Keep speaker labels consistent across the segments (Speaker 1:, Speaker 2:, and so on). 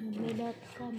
Speaker 1: Magbay.com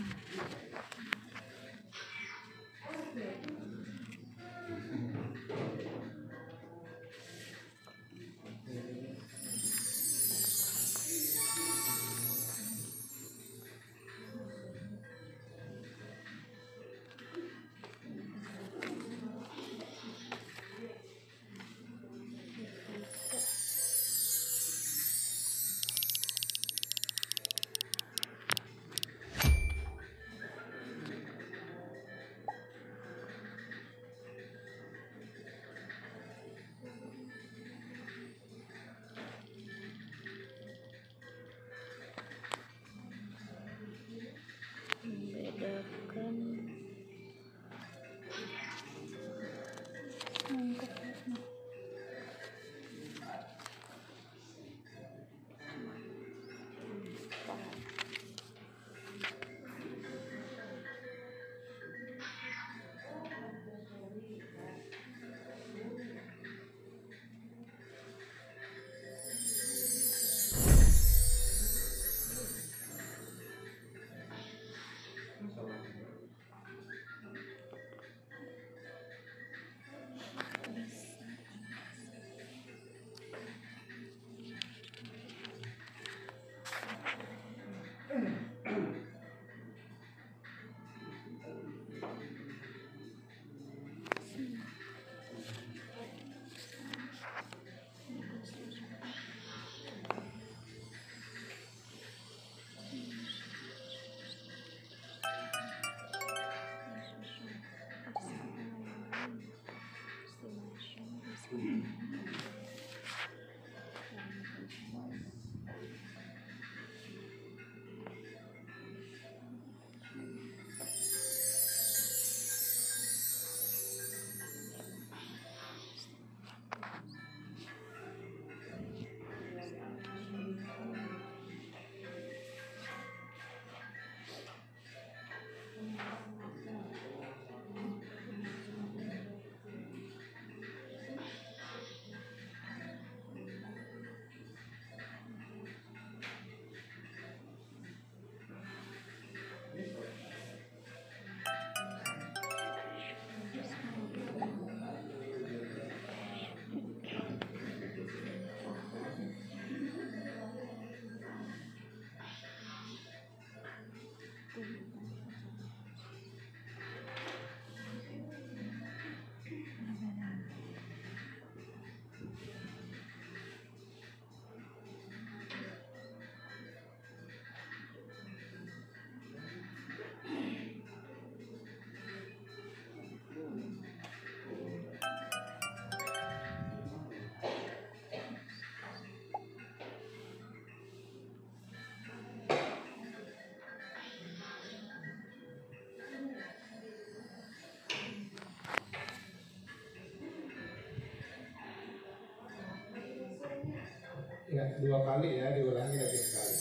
Speaker 2: Ingat dua kali ya diulangi lagi sekali.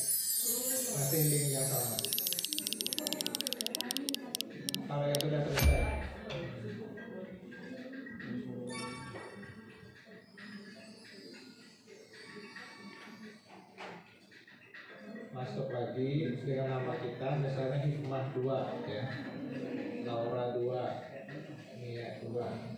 Speaker 2: Masih link yang sama. Kalau yang sudah selesai. Masuk lagi dengan nama kita misalnya hikmah 2 ya. Laura 2 Nia 2